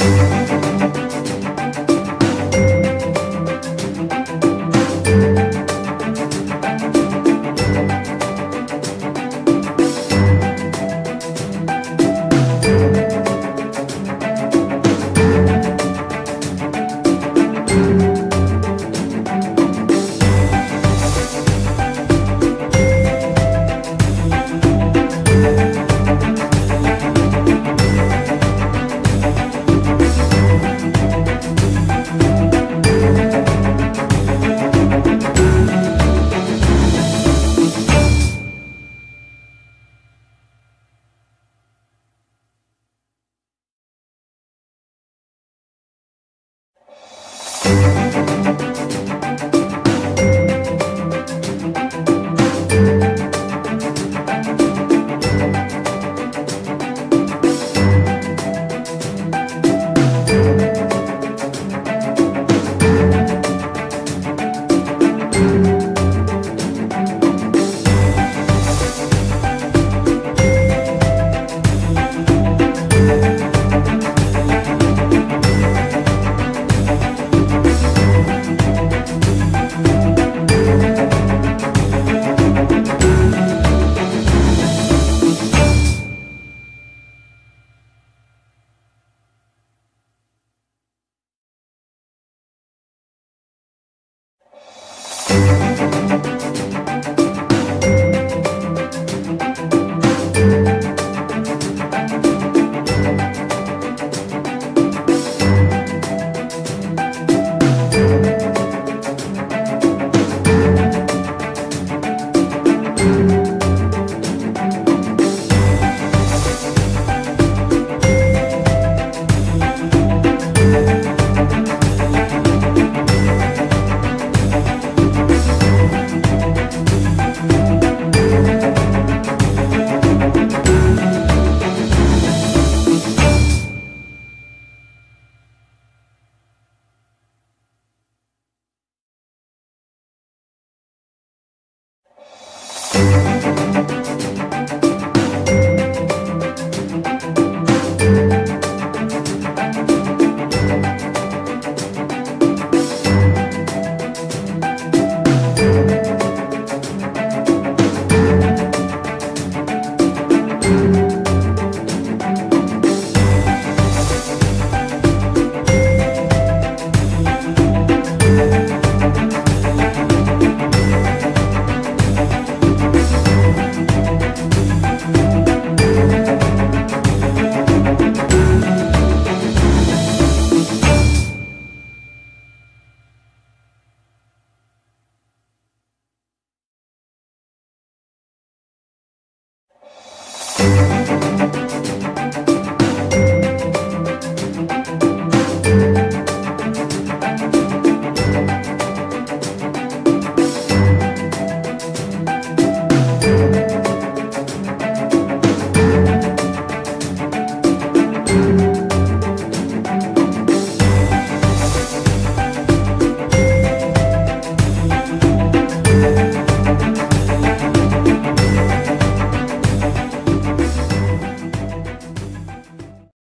Música Música フフフフ。Música